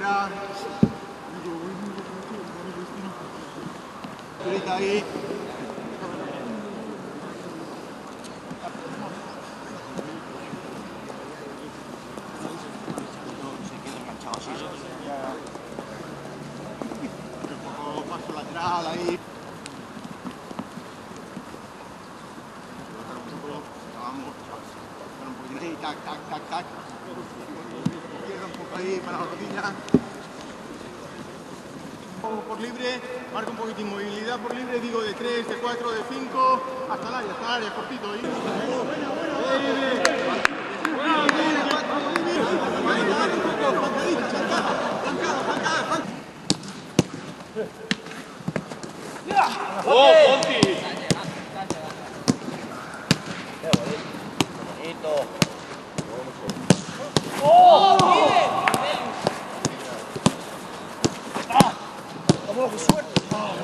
opera 그리다이 laterale un po' di tac Ahí para la rodilla. Por libre, marca un poquitín movilidad por libre, digo de 3, de 4, de 5, hasta el área, hasta el área, cortito ahí. ¡Oh, Monty! Bonito. Vamos a jugar.